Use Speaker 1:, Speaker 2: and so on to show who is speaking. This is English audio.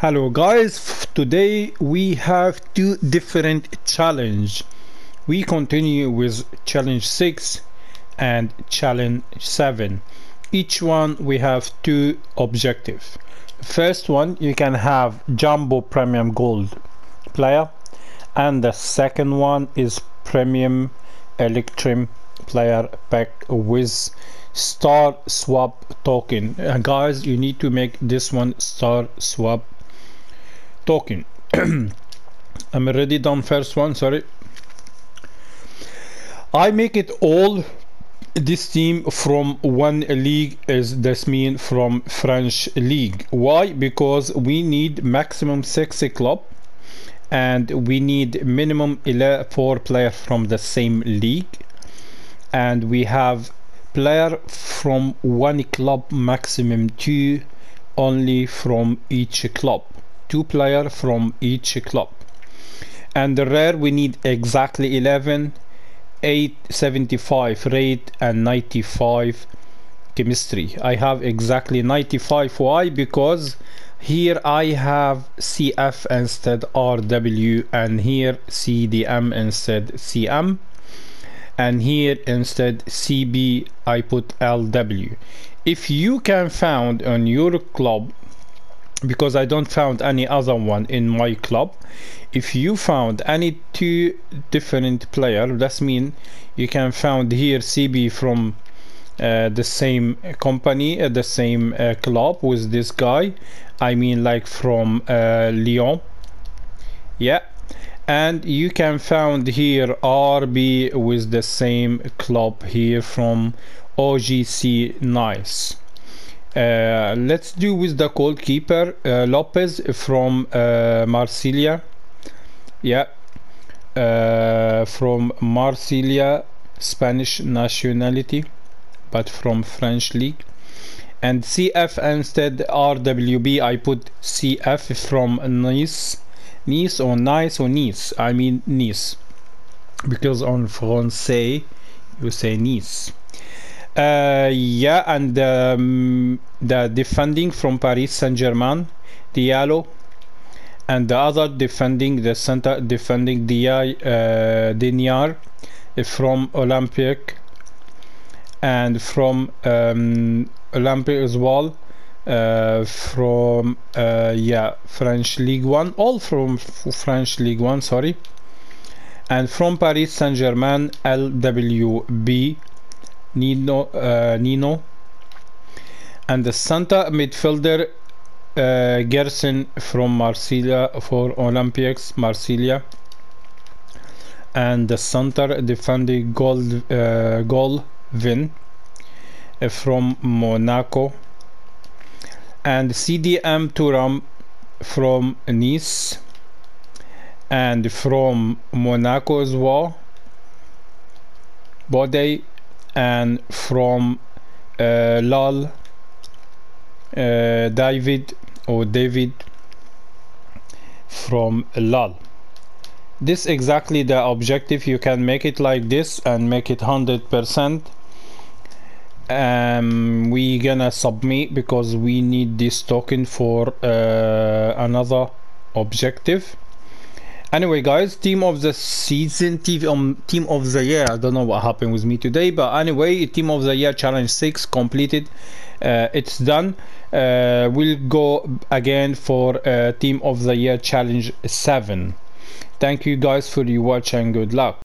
Speaker 1: Hello guys, today we have two different challenge. We continue with challenge 6 and challenge 7. Each one we have two objective. First one you can have Jumbo Premium Gold player and the second one is Premium Electrum player pack with star swap token uh, guys you need to make this one star swap token I'm already done first one sorry. I make it all this team from one league is this mean from French league. Why? Because we need maximum six club and we need minimum 11, four player from the same league. And we have player from one club maximum two only from each club two player from each club. And the rare we need exactly 11 875 rate and 95 chemistry. I have exactly 95 why because here I have CF instead RW and here CDM instead CM and here instead CB I put LW if you can found on your club because I don't found any other one in my club. If you found any two different player that mean you can found here CB from uh, the same company uh, the same uh, club with this guy. I mean like from uh, Lyon. Yeah. And you can found here RB with the same club here from OGC Nice uh, let's do with the goalkeeper uh, Lopez from uh, Marsilia. Yeah. Uh, from Marsilia Spanish nationality but from French league. And CF instead RWB I put CF from Nice. Nice or Nice or Nice? I mean Nice. Because on Francais you say Nice uh, yeah, and um, the defending from Paris Saint-Germain, Diallo, and the other defending the center defending Dia uh, Denayer from Olympic and from um, Olympic as well uh, from uh, yeah French League One all from French League One sorry and from Paris Saint-Germain LWB Nino, uh, Nino. And the center midfielder uh, Gerson from Marsilia for Olympics Marsilia and the center defending goal uh, goal Vin uh, from Monaco. And CDM Thuram from Nice. And from Monaco as well. Bode and from uh, Lal uh, David or David from Lal. This exactly the objective. You can make it like this and make it 100% um, we gonna submit because we need this token for uh, another objective anyway guys team of the season TV, um, team of the year. I don't know what happened with me today but anyway team of the year challenge 6 completed. Uh, it's done. Uh, we'll go again for uh, team of the year challenge 7 thank you guys for your watch and good luck